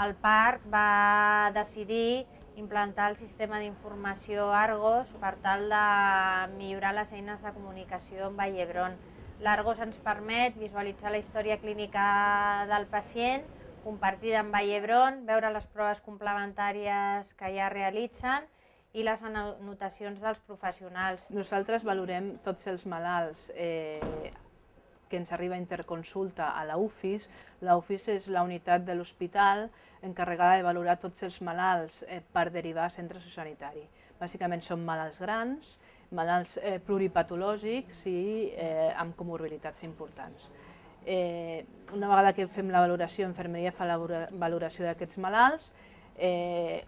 el parc va decidir implantar el sistema d'informació Argos per tal de millorar les eines de comunicació amb Vall d'Hebron. L'Argos ens permet visualitzar la història clínica del pacient, compartida amb Vall d'Hebron, veure les proves complementàries que ja realitzen i les anotacions dels professionals. Nosaltres valorem tots els malalts eh, que ens arriba a interconsulta a la UFIS. La UFIS és la unitat de l'hospital encarregada de valorar tots els malalts eh, per derivar a centre sociosanitari. Bàsicament són malalts grans, malalts eh, pluripatològics i eh, amb comorbilitats importants. Eh, una vegada que fem la valoració, infermeria fa la valoració d'aquests malalts, eh,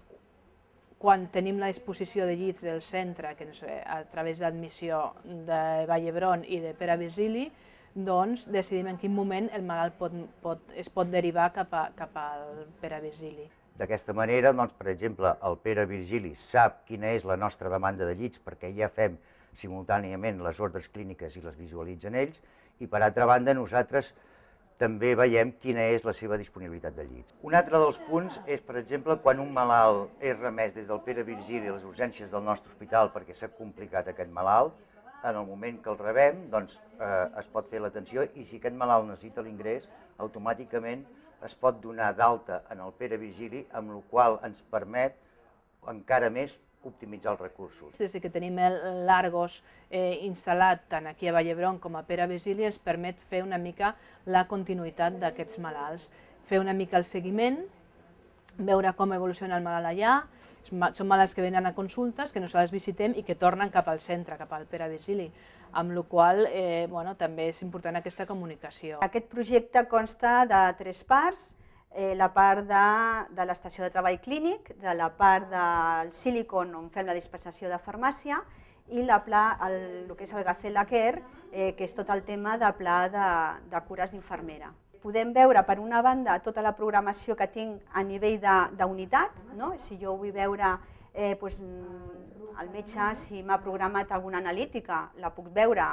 quan tenim la disposició de llits del centre, que a través d'admissió de Vall d'Hebron i de Pere Virgili, doncs decidim en quin moment el malalt pot, pot, es pot derivar cap, a, cap al Pere Virgili. D'aquesta manera, doncs, per exemple, el Pere Virgili sap quina és la nostra demanda de llits perquè ja fem simultàniament les ordres clíniques i les visualitzen ells i per altra banda nosaltres també veiem quina és la seva disponibilitat de llits. Un altre dels punts és, per exemple, quan un malalt és remès des del Pere Virgili a les urgències del nostre hospital perquè s'ha complicat aquest malalt, en el moment que el rebem doncs, eh, es pot fer l'atenció i si aquest malalt necessita l'ingrés, automàticament es pot donar d'alta en el Pere Vigili, amb el qual ens permet encara més optimitzar els recursos. Des que tenim l'Argos eh, instal·lat tant aquí a Vallebron com a Pere Vigili ens permet fer una mica la continuïtat d'aquests malalts, fer una mica el seguiment, veure com evoluciona el malalt allà, són malalts que venen a consultes, que nosaltres visitem i que tornen cap al centre, cap al Pere Vigili, amb la qual eh, bueno, també és important aquesta comunicació. Aquest projecte consta de tres parts, eh, la part de, de l'estació de treball clínic, de la part del Silicon on fem la dispensació de farmàcia i la pla, el, el que és el Gacela Care, eh, que és tot el tema de pla de, de cures d'infermera podem veure, per una banda, tota la programació que tinc a nivell d'unitat, no? si jo vull veure eh, doncs, el metge, si m'ha programat alguna analítica, la puc veure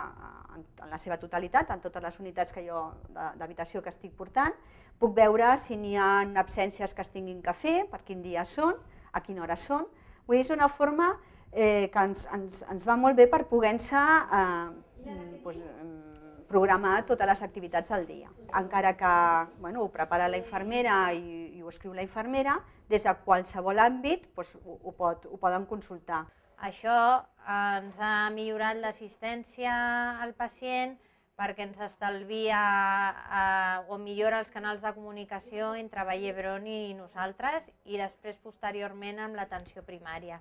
en, en la seva totalitat, en totes les unitats que jo d'habitació que estic portant, puc veure si n'hi ha absències que es tinguin que fer, per quin dia són, a quina hora són. Vull dir, és una forma eh, que ens, ens, ens va molt bé per poder-se eh, doncs, programar totes les activitats al dia. Encara que bueno, ho prepara la infermera i, i ho escriu la infermera, des de qualsevol àmbit doncs, ho, ho, pot, ho poden consultar. Això ens ha millorat l'assistència al pacient perquè ens estalvia eh, o millora els canals de comunicació entre Vall d'Hebron i nosaltres i després posteriorment amb l'atenció primària.